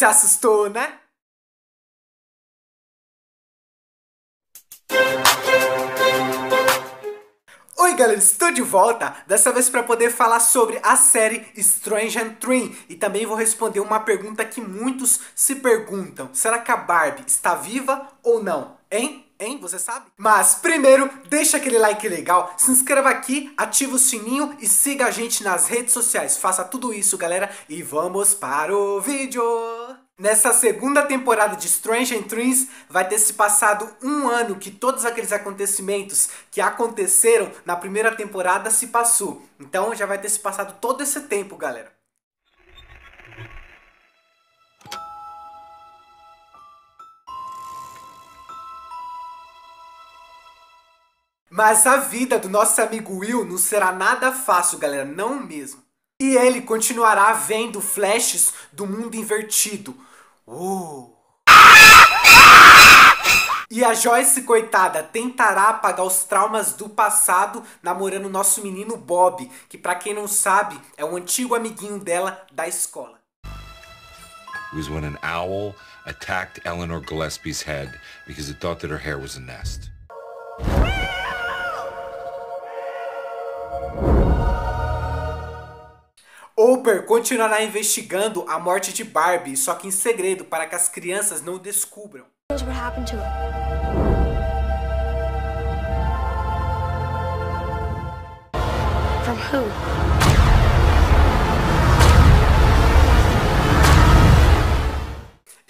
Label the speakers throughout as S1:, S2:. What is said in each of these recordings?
S1: Se assustou, né? Oi galera, estou de volta, dessa vez para poder falar sobre a série Stranger Things e também vou responder uma pergunta que muitos se perguntam, será que a Barbie está viva ou não, hein? Hein? Você sabe? Mas primeiro, deixa aquele like legal, se inscreva aqui, ativa o sininho e siga a gente nas redes sociais. Faça tudo isso, galera, e vamos para o vídeo! Nessa segunda temporada de Stranger Things vai ter se passado um ano que todos aqueles acontecimentos que aconteceram na primeira temporada se passou. Então já vai ter se passado todo esse tempo, galera. Mas a vida do nosso amigo Will não será nada fácil, galera, não mesmo. E ele continuará vendo flashes do mundo invertido Uh. E a Joyce, coitada, tentará apagar os traumas do passado namorando o nosso menino Bob, que para quem não sabe, é um antigo amiguinho dela da escola.
S2: It was when an owl attacked Eleanor Gillespie's head because it thought that her hair was a nest.
S1: Hopper continuará investigando a morte de Barbie, só que em segredo, para que as crianças não descubram. From who?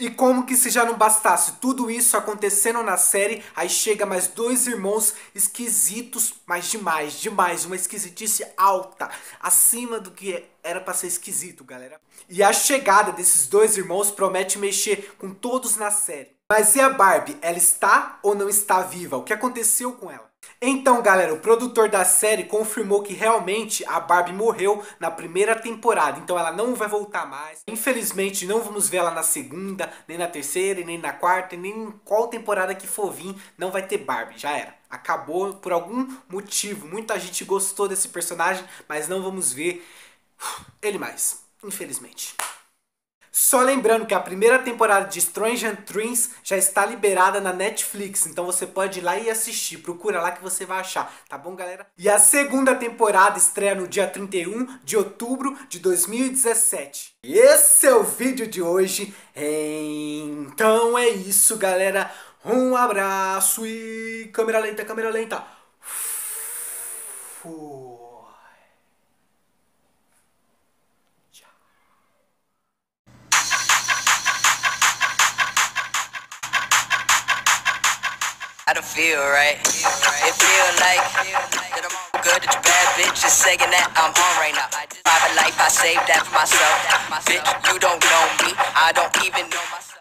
S1: E como que se já não bastasse tudo isso acontecendo na série, aí chega mais dois irmãos esquisitos, mas demais, demais, uma esquisitice alta, acima do que era para ser esquisito, galera. E a chegada desses dois irmãos promete mexer com todos na série. Mas e a Barbie? Ela está ou não está viva? O que aconteceu com ela? Então, galera, o produtor da série confirmou que realmente a Barbie morreu na primeira temporada, então ela não vai voltar mais. Infelizmente, não vamos ver ela na segunda, nem na terceira, nem na quarta, nem em qual temporada que for vir, não vai ter Barbie, já era. Acabou por algum motivo, muita gente gostou desse personagem, mas não vamos ver ele mais, infelizmente. Só lembrando que a primeira temporada de Stranger Things já está liberada na Netflix, então você pode ir lá e assistir. Procura lá que você vai achar, tá bom, galera? E a segunda temporada estreia no dia 31 de outubro de 2017. Esse é o vídeo de hoje. Então é isso, galera. Um abraço e câmera lenta, câmera lenta. Fui. I don't feel right. It feel like that I'm all good, that your bad bitch is saying that I'm on right now. I just private life, I saved that for myself. Bitch, you don't know me, I don't even know myself.